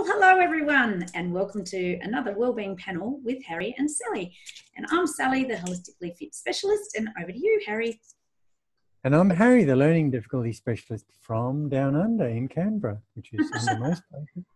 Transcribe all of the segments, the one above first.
Well, hello everyone, and welcome to another wellbeing panel with Harry and Sally. And I'm Sally, the holistically fit specialist, and over to you, Harry. And I'm Harry, the learning difficulty specialist from down under in Canberra, which is under most places.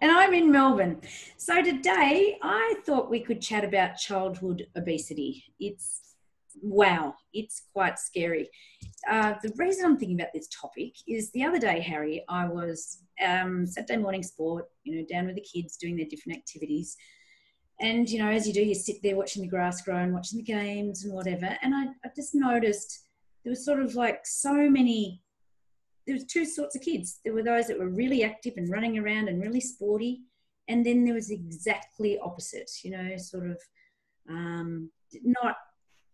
And I'm in Melbourne. So today I thought we could chat about childhood obesity. It's wow, it's quite scary. Uh, the reason I'm thinking about this topic is the other day, Harry, I was um, Saturday morning sport, you know, down with the kids doing their different activities. And, you know, as you do, you sit there watching the grass grow and watching the games and whatever. And I, I just noticed there was sort of like so many, there was two sorts of kids. There were those that were really active and running around and really sporty. And then there was exactly opposite, you know, sort of um, not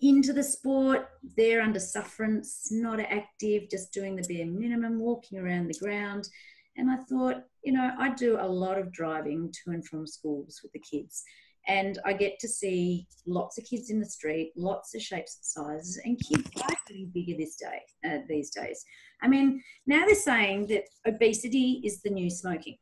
into the sport, they're under sufferance, not active, just doing the bare minimum, walking around the ground. And I thought, you know, I do a lot of driving to and from schools with the kids. And I get to see lots of kids in the street, lots of shapes and sizes, and kids are getting bigger this day, uh, these days. I mean, now they're saying that obesity is the new smoking.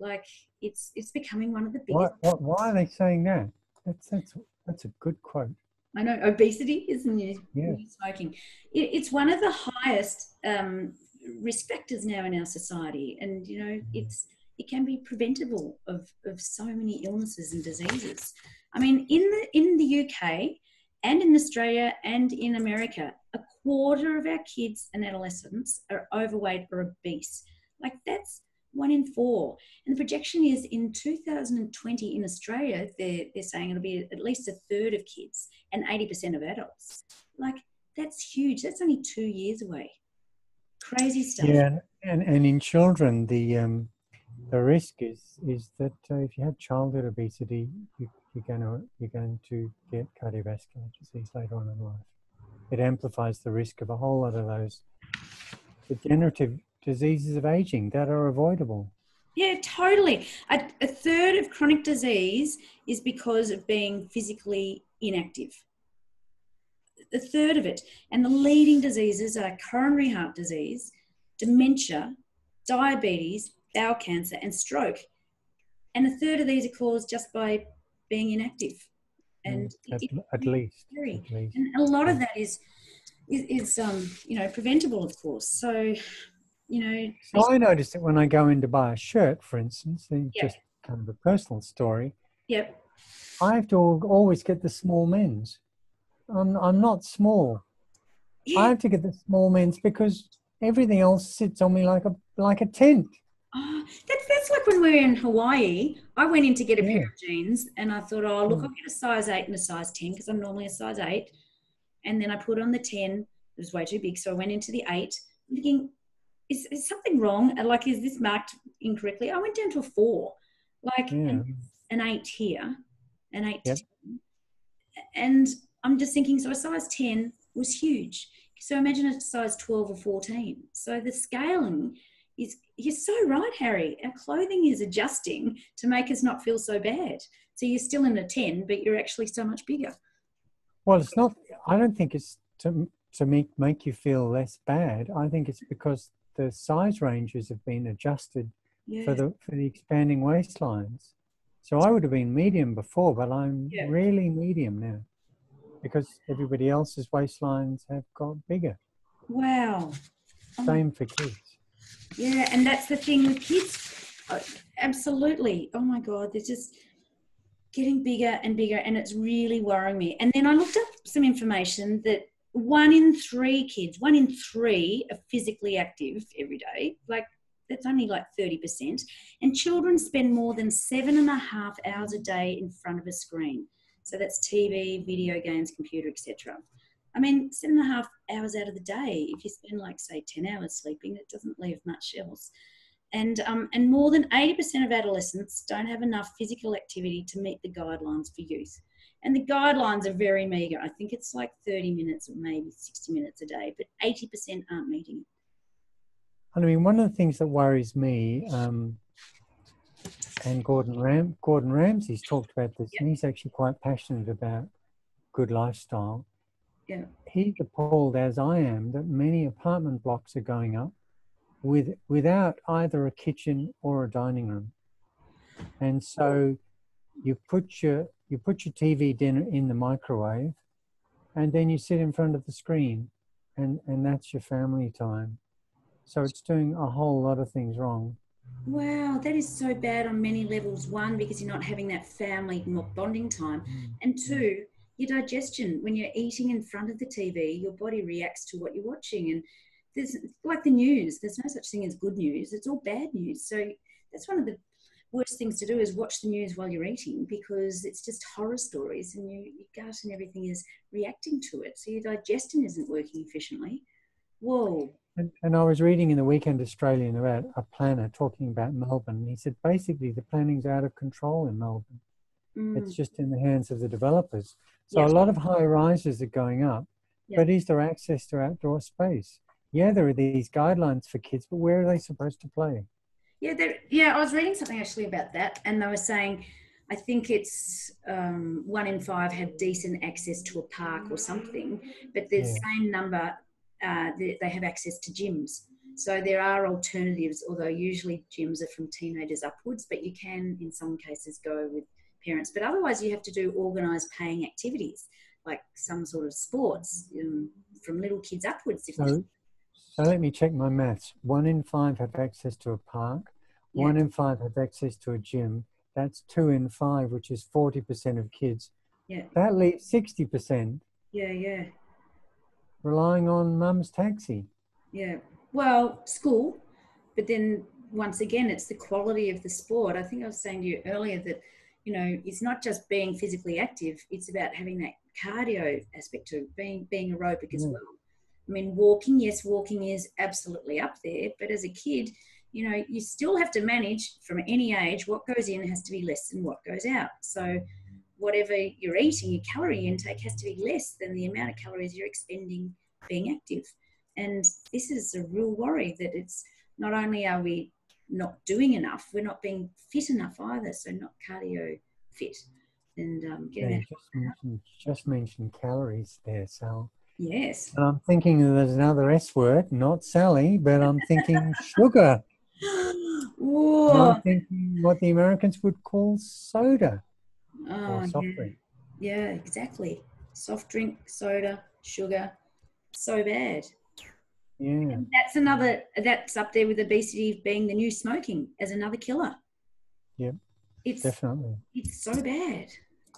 Like it's it's becoming one of the biggest. Why, why are they saying that? That's that's that's a good quote. I know obesity is new, yeah. new smoking. It, it's one of the highest um, risk factors now in our society, and you know it's it can be preventable of, of so many illnesses and diseases. I mean, in the in the UK and in Australia and in America, a quarter of our kids and adolescents are overweight or obese. Like that's one in four. And the projection is in 2020 in Australia, they're, they're saying it'll be at least a third of kids and 80% of adults. Like, that's huge. That's only two years away. Crazy stuff. Yeah, and, and, in children, the um, the risk is is that uh, if you have childhood obesity, you, you're to you're going to get cardiovascular disease later on in life. It amplifies the risk of a whole lot of those degenerative diseases of aging that are avoidable. Yeah, totally. A, a, third of chronic disease is because of being physically inactive. A third of it. And the leading diseases are coronary heart disease, dementia, diabetes, bowel cancer, and stroke. And a third of these are caused just by being inactive. And mm, at, it, at, least, at, least, And a lot of that is, is, is um, you know, preventable, of course. So you know. So I noticed that when I go in to buy a shirt, for instance, just kind of a personal story. Yep. I have to always get the small men's. I'm I'm not small. Yeah. I have to get the small men's because everything else sits on me like a like a tent. Oh, that's that's like when we were in Hawaii. I went in to get a yeah. pair of jeans, and I thought, oh look, mm. I'll get a size eight and a size ten because I'm normally a size eight. And then I put on the ten. It was way too big, so I went into the eight. thinking, is, is something wrong? Like, is this marked incorrectly? I went down to a four, like yeah. an, an, eight here, an eight. Yep. And I'm just thinking, so a size 10 was huge. So imagine a size 12 or 14. So the scaling is, you're so right, Harry. Our clothing is adjusting to make us not feel so bad. So you're still in a 10, but you're actually so much bigger. Well, it's not, I don't think it's to, to make, make you feel less bad. I think it's because the size ranges have been adjusted yeah. for the for the expanding waistlines. So I would have been medium before, but I'm yeah. really medium now because everybody else's waistlines have got bigger. Wow. Same for kids. Yeah, and that's the thing with kids. Uh, absolutely. Oh my God, they're just getting bigger and bigger, and it's really worrying me. And then I looked up some information that one in three kids, one in three are physically active every day. Like that's only like 30%. And children spend more than seven and a half hours a day in front of a screen. So that's TV, video games, computer, etc. I mean, seven and a half hours out of the day, if you spend like say 10 hours sleeping, it doesn't leave much else. And, um, and more than 80% of adolescents don't have enough physical activity to meet the guidelines for youth. And the guidelines are very meagre. I think it's like 30 minutes or maybe 60 minutes a day, but 80% aren't meeting it. I mean, one of the things that worries me, um, and Gordon, Ram- Gordon Ramsay's talked about this, yep. and he's actually quite passionate about good lifestyle. Yeah. He's appalled, as I am, that many apartment blocks are going up with without either a kitchen or a dining room. and so you put your you put your TV dinner in the microwave, and then you sit in front of the screen, and and that's your family time. So it's doing a whole lot of things wrong. Wow, that is so bad on many levels. One, because you're not having that family bonding time, Mm. and two, your digestion. When you're eating in front of the TV, your body reacts to what you're watching, and there's like the news. There's no such thing as good news. It's all bad news. So that's one of the worst things to do is watch the news while you're eating because it's just horror stories, and you, your gut and everything is reacting to it. So your digestion isn't working efficiently. Whoa. And, and I was reading in the Weekend Australian about a planner talking about Melbourne. And he said basically the planning's out of control in Melbourne. Mm. It's just in the hands of the developers. So Yes. a lot of high rises are going up, Yeah. but is there access to outdoor space? Yeah, there are these guidelines for kids, but where are they supposed to play? Yeah, there, yeah. I was reading something actually about that, and they were saying, I think it's um, one in five have decent access to a park or something, but the Yeah. same number uh, they, they have access to gyms. So there are alternatives, although usually gyms are from teenagers upwards, but you can, in some cases, go with parents. But otherwise, you have to do organised paying activities, like some sort of sports um, from little kids upwards. If So, so let me check my maths. One in five have access to a park. Yeah. One in five have access to a gym. That's two in five, which is 40% of kids. yeah, That leaves 60% yeah, yeah. relying on mum's taxi. Yeah. Well, school, but then once again, it's the quality of the sport. I think I was saying to you earlier that, you know, it's not just being physically active, it's about having that cardio aspect to it, being being aerobic as Yeah. well. I mean, walking, yes, walking is absolutely up there, but as a kid, you know, you still have to manage from any age what goes in has to be less than what goes out. So whatever you're eating, your calorie intake has to be less than the amount of calories you're expending being active. And this is a real worry that it's not only are we not doing enough, we're not being fit enough either. So not cardio fit. And um, Yeah, you just mentioned, just mentioned calories there, Sal. yes. And I'm thinking there's another S word, not Sally, but I'm thinking sugar. Whoa. I'm thinking what the Americans would call soda Oh, or soft yeah. drink. yeah, exactly. Soft drink, soda, sugar, so bad. Yeah. And that's another, that's up there with obesity being the new smoking as another killer. Yep, It's, Definitely. it's so bad.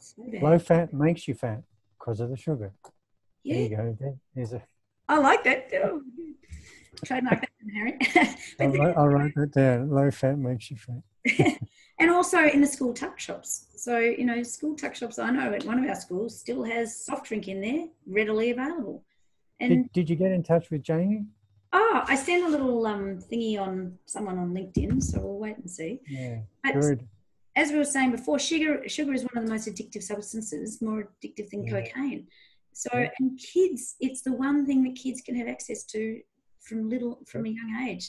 So bad. Low fat makes you fat because of the sugar. Yeah. There you go. There- There's a. I like that too. Trademark that, Harry. I'll, then, I'll write that down. Low fat makes you fat. and also in the school tuck shops. So, you know, school tuck shops, I know at one of our schools still has soft drink in there readily available. And Did, did you get in touch with Jamie? oh, I sent a little um, thingy on someone on LinkedIn, so we'll wait and see. Yeah. But Good. as we were saying before, sugar sugar is one of the most addictive substances, more addictive than Yeah. cocaine. So, Yeah. and kids, it's the one thing that kids can have access to from little from a young age,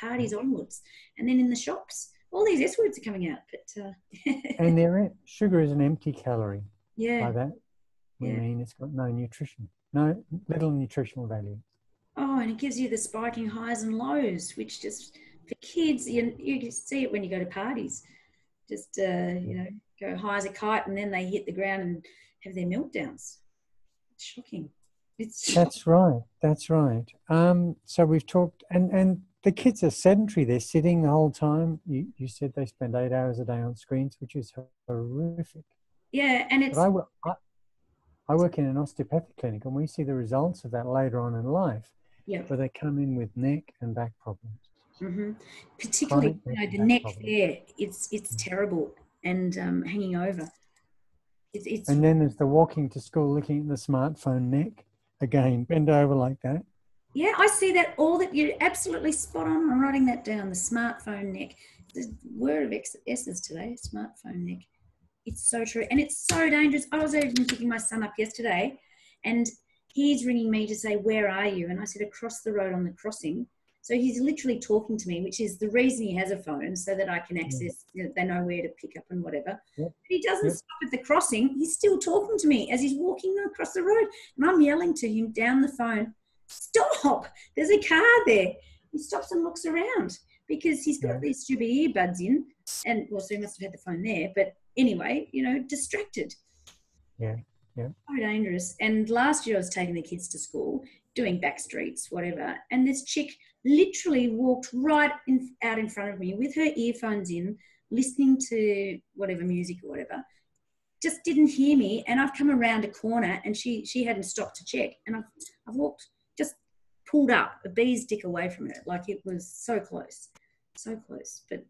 parties onwards, and then in the shops, all these S words are coming out. But uh, And there, is- sugar is an empty calorie. yeah, By that, we Yeah. mean it's got no nutrition, no little nutritional value. oh, and it gives you the spiking highs and lows, which just for kids, you you see it when you go to parties. Just uh, you know, go high as a kite, and then they hit the ground and have their meltdowns. It's shocking. It's That's right. That's right. Um, so we've talked, and and the kids are sedentary. They're sitting the whole time. You you said they spend eight hours a day on screens, which is horrific. yeah, and it's I, I, I work in an osteopathic clinic, and we see the results of that later on in life, yeah. where they come in with neck and back problems. hmm Particularly, you know, the neck problem. there, it's it's terrible and um, hanging over. It's, it's And then there's the walking to school, looking at the smartphone neck. Again, bend over like that. yeah, I see that all that you're absolutely spot on. I'm writing that down. The smartphone neck, the word of S's today, smartphone neck. It's so true, and it's so dangerous. I was even picking my son up yesterday, and he's ringing me to say, "Where are you?" And I said, "Across the road on the crossing." So he's literally talking to me, which is the reason he has a phone, so that I can mm. access. You know, they know where to pick up and whatever. Yep. But he doesn't Yep. stop at the crossing. He's still talking to me as he's walking across the road, and I'm yelling to him down the phone, "Stop! There's a car there." He stops and looks around. because he's got yeah. these stupid earbuds in, and well, so he must have had the phone there. But anyway, you know, distracted. Yeah, yeah. So dangerous. And last year I was taking the kids to school, doing back streets, whatever, and this chick literally walked right in, out in front of me with her earphones in, listening to whatever music or whatever. Just didn't hear me, and I've come around a corner, and she she hadn't stopped to check, and I've I've walked just pulled up a bee's dick away from her, like it was so close, so close. But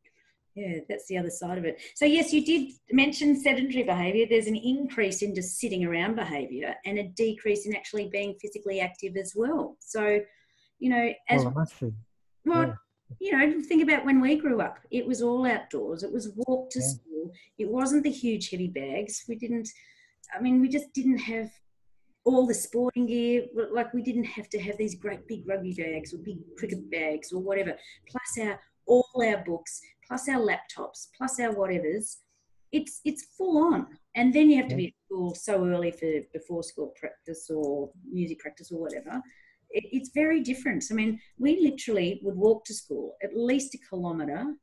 yeah, that's the other side of it. So yes, you did mention sedentary behaviour. There's an increase in just sitting around behaviour and a decrease in actually being physically active as well. So, you know, as well, well yeah. you know, think about when we grew up. It was all outdoors. It was walk to yeah. school. It wasn't the huge heavy bags. We didn't. I mean, we just didn't have all the sporting gear. Like we didn't have to have these great big rugby bags or big cricket bags or whatever. Plus our all our books, plus our laptops, plus our whatevers. It's it's full on, and then you have to be at school so early for before school practice or music practice or whatever. It, it's very different. I mean, we literally would walk to school at least a kilometre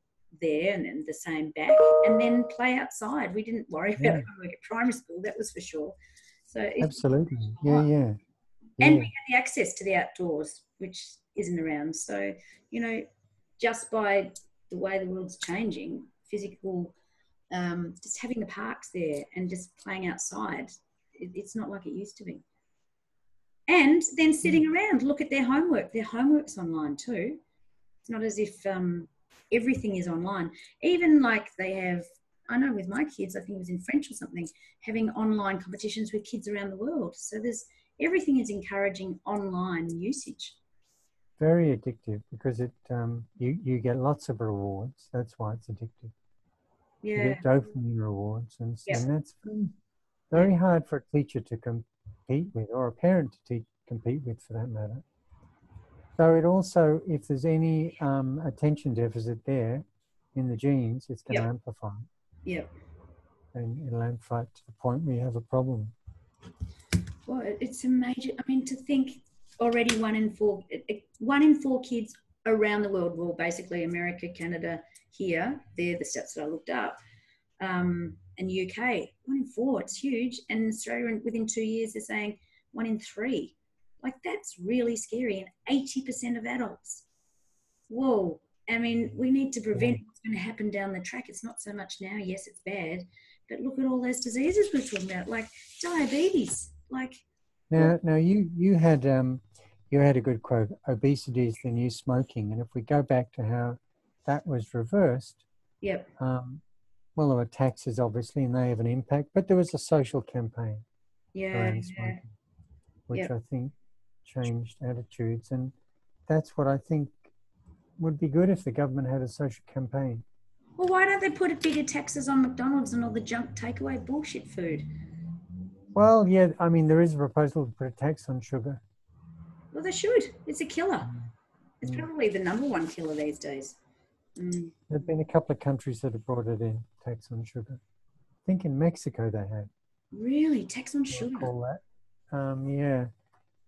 there and then the same back, and then play outside. We didn't worry about yeah. homework at primary school, that was for sure. So absolutely, yeah, yeah, yeah. And we had the access to the outdoors, which isn't around. So you know, just by the way the world's changing, physical, um, just having the parks there and just playing outside, it, it's not like it used to be. And then sitting hmm. around, look at their homework. Their homework's online too. It's not as if um, everything is online. Even like they have, I know with my kids, I think it was in French or something, having online competitions with kids around the world. So there's everything is encouraging online usage very addictive because it um, you you get lots of rewards. That's why it's addictive. Yeah. You get dopamine rewards, and, yep. and that's very hard for a teacher to compete with, or a parent to te- compete with, for that matter. So it also, if there's any um, attention deficit there in the genes, it's going yep. to amplify. Yeah. And it'll amplify to the point where you have a problem. Well, it's a major. I mean, to think already one in four one in four kids around the world well basically america canada here they're the stats that i looked up um, and uk one in four it's huge. And australia within two years they're saying one in three. Like that's really scary. And 80% of adults. Whoa. I mean we need to prevent what's going to happen down the track. It's not so much now. Yes it's bad. But look at all those diseases we're talking about like diabetes. Like now, now you you had um, you had a good quote. Obesity is the new smoking, and if we go back to how that was reversed, yep. Um, well, there were taxes obviously, and they have an impact, but there was a social campaign yeah, around smoking, which yep. I think changed attitudes, and that's what I think would be good if the government had a social campaign. Well, why don't they put bigger taxes on McDonald's and all the junk takeaway bullshit food? Well, yeah, I mean, there is a proposal to put a tax on sugar. Well, they should. It's a killer. It's mm. probably the number one killer these days. Mm. There have been a couple of countries that have brought it in, tax on sugar. I think in Mexico they had. Really? Tax on sugar? Call that. Um, yeah.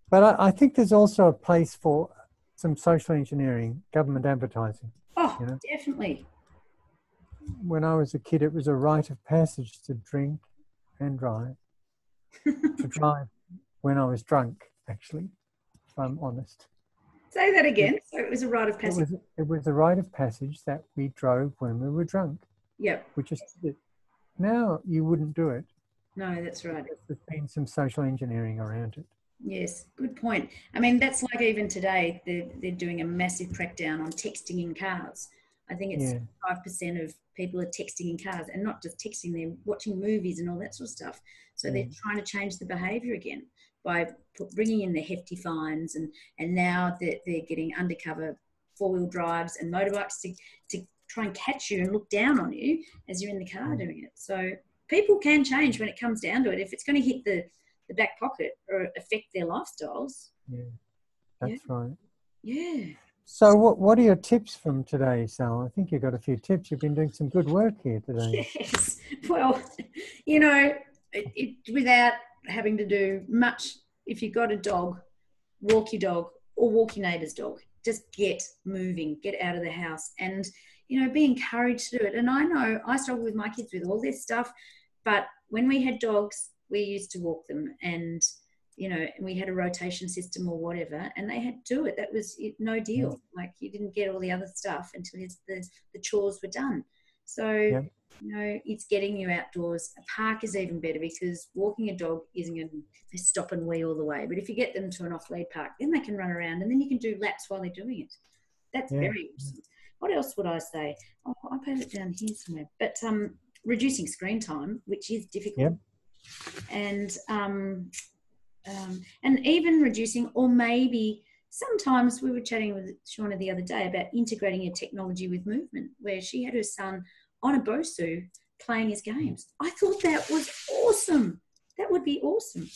But I, I, think there's also a place for some social engineering, government advertising. Oh, you know? definitely. When I was a kid, it was a rite of passage to drink and drive to drive when I was drunk, actually, if I'm honest. Say that again. So it was a rite of passage. It was, it was a rite of passage that we drove when we were drunk. Yep. Which is now you wouldn't do it. No, that's right. There's been some social engineering around it. Yes, good point. I mean, that's like even today, they're, they're doing a massive crackdown on texting in cars. I think it's five percent of people are texting in cars, and not just texting; they're watching movies and all that sort of stuff. So mm. they're trying to change the behaviour again by bringing in the hefty fines, and and now they're, they're getting undercover four wheel drives and motorbikes to to try and catch you and look down on you as you're in the car mm. doing it. So people can change when it comes down to it. If it's going to hit the the back pocket or affect their lifestyles. Yeah, that's yeah. right. Yeah. So, what, what are your tips from today, Sal? I think you've got a few tips. You've been doing some good work here today. Yes. Well, you know, it, it, without having to do much, if you've got a dog, walk your dog or walk your neighbour's dog. just get moving, get out of the house, and you know, be encouraged to do it. And I know I struggle with my kids with all this stuff, but when we had dogs, we used to walk them, and you know, we had a rotation system or whatever, and they had to do it. That was no deal. Mm. Like you didn't get all the other stuff until the the chores were done. So yeah. You know, it's getting you outdoors. A park is even better because walking a dog isn't going to stop and wee all the way. But if you get them to an off-lead park, then they can run around, and then you can do laps while they're doing it. That's yeah. very awesome. What else would I say? Oh, I put it down here somewhere. But um, reducing screen time, which is difficult, and um, um, and even reducing, or maybe sometimes we were chatting with Shauna the other day about integrating a technology with movement, where she had her son on a Bosu playing his games. I thought that was awesome. That would be awesome.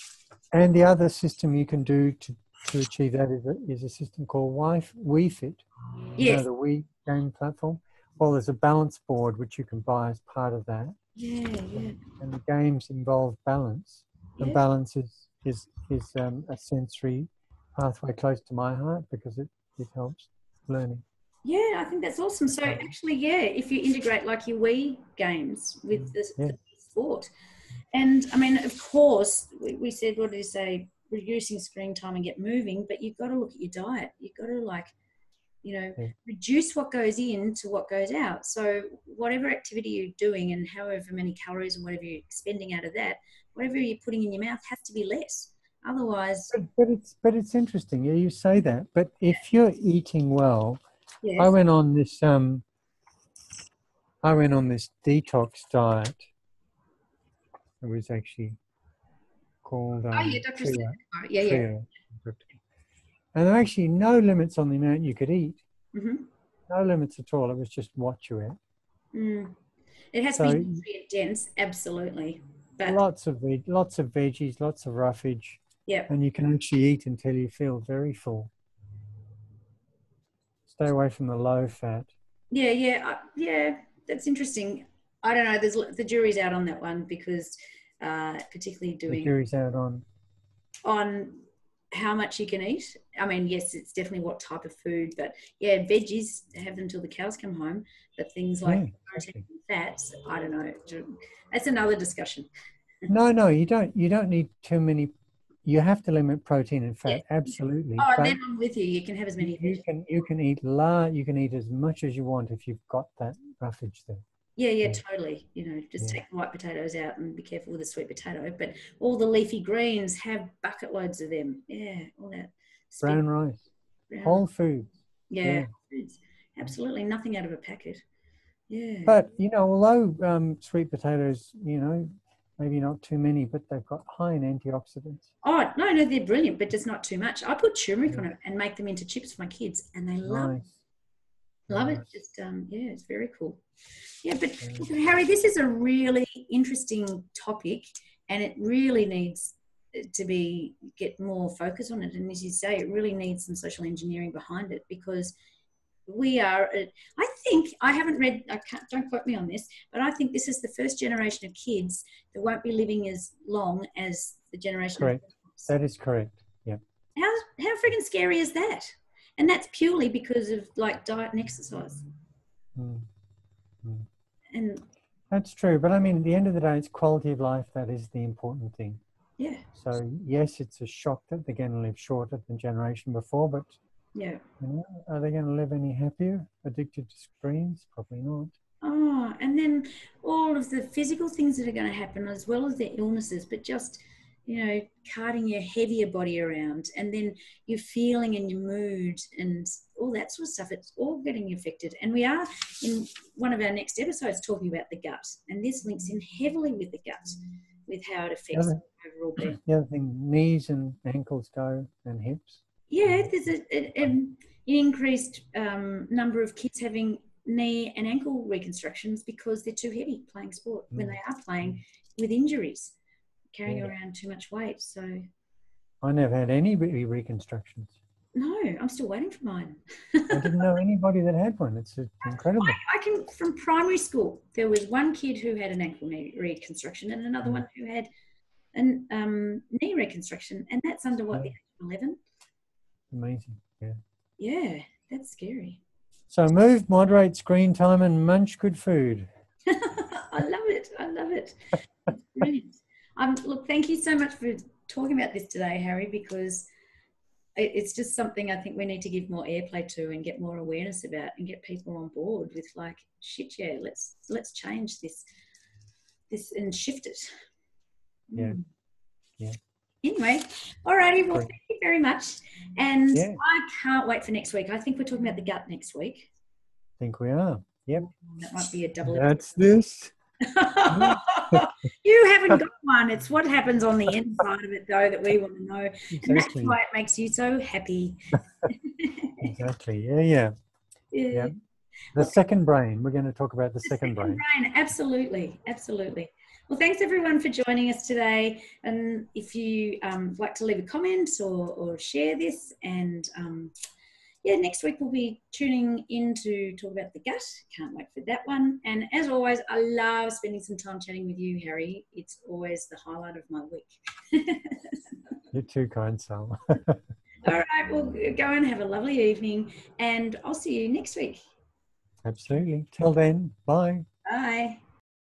And the other system you can do to, to achieve that is a, is a system called Wii Fit. You yes. know, the Wii game platform. Well, there's a balance board which you can buy as part of that. Yeah, yeah. And the games involve balance. And yeah. balance is is is um, a sensory pathway close to my heart because it, it helps learning. Yeah, I think that's awesome. So actually, yeah, if you integrate like your Wii games with mm, the, yeah. the sport, and I mean, of course, we, we said what did you say? Reducing screen time and get moving, but you've got to look at your diet. You've got to like, you know, yeah. reduce what goes in to what goes out. So whatever activity you're doing and however many calories or whatever you're expending out of that, whatever you're putting in your mouth has to be less. Otherwise, but, but it's but it's interesting. Yeah, you say that. But if you're eating well, yes. I went on this um, I went on this detox diet. It was actually called. Um, oh yeah, Dr. Yeah, yeah. And there are actually no limits on the amount you could eat. Mm-hmm. No limits at all. It was just what you ate. Mm. It has so, to be nutrient dense, absolutely. But lots of lots of veggies, lots of roughage. Yeah. And you can actually eat until you feel very full. Stay away from the low fat. Yeah, yeah, uh, yeah. That's interesting. I don't know. There's the jury's out on that one because, uh, particularly doing the jury's out on on how much you can eat. I mean, yes, it's definitely what type of food, but yeah, veggies have them till the cows come home. But things like yeah, protein fats, I don't know. That's another discussion. no, no, you don't. You don't need too many. You have to limit protein and fat, yeah. absolutely. Oh, then I'm with you. You can have as many. You can you can eat la. You can eat as much as you want if you've got that roughage there. Yeah, yeah, yeah, totally. You know, just yeah. take the white potatoes out and be careful with the sweet potato. But all the leafy greens have bucket loads of them. Yeah, all that. Brown rice, brown. whole foods. Yeah, yeah, absolutely nothing out of a packet. Yeah. But you know, although um, sweet potatoes, you know, maybe not too many, but they've got high in antioxidants. Oh no, no, they're brilliant, but just not too much. I put turmeric on it and make them into chips for my kids, and they love it. Love nice. it. Just um, yeah, it's very cool. Yeah, but Harry, this is a really interesting topic, and it really needs to be get more focus on it. And as you say, it really needs some social engineering behind it because we are. I think I haven't read. I can't. Don't quote me on this, but I think this is the first generation of kids that won't be living as long as the generation. Correct. That is correct. Yeah. How how freaking scary is that? And that's purely because of like diet and exercise. Mm. Mm. And that's true, but I mean, at the end of the day, it's quality of life that is the important thing. Yeah. So yes, it's a shock that they're going to live shorter than generation before, but yeah, you know, are they going to live any happier? Addicted to screens? Probably not. Oh, and then all of the physical things that are going to happen, as well as their illnesses, but just you know, carting your heavier body around, and then your feeling and your mood and all that sort of stuff. It's all getting affected. And we are in one of our next episodes talking about the gut, and this links in heavily with the gut, with how it affects the other, overall being. The other thing, knees and ankles go, and hips. Yeah, there's a, a, an increased um, number of kids having knee and ankle reconstructions because they're too heavy playing sport mm. when they are playing with injuries carrying yeah. around too much weight. So I never had any reconstructions. No, I'm still waiting for mine. I didn't know anybody that had one. It's incredible. I, I, can from primary school. There was one kid who had an ankle knee reconstruction, and another mm. one who had an um, knee reconstruction, and that's under what yeah. the age of eleven. Amazing. Yeah. Yeah, That's scary. So move, moderate screen time, and munch good food. I love it. I love it. Brilliant. Um, look, thank you so much for talking about this today, Harry, because it's just something I think we need to give more airplay to and get more awareness about and get people on board with like shit yeah let's let's change this this and shift it yeah mm. yeah anyway alrighty well thank you very much and yeah. I can't wait for next week I think we're talking about the gut next week I think we are yep mm, that might be a double that's this you haven't got one. It's what happens on the inside of it, though, that we want to know. Exactly. And that's why it makes you so happy. exactly. Yeah, yeah, yeah. yeah. The second brain. We're going to talk about the, the second, second, brain. brain. Absolutely. Absolutely. Well, thanks everyone for joining us today. And if you um, like to leave a comment or, or share this and um, yeah, next week we'll be tuning in to talk about the gut. Can't wait for that one. And as always, I love spending some time chatting with you, Harry. It's always the highlight of my week. You're too kind, Sal. All right, well, go and have a lovely evening, and I'll see you next week. Absolutely. Till then, bye. Bye.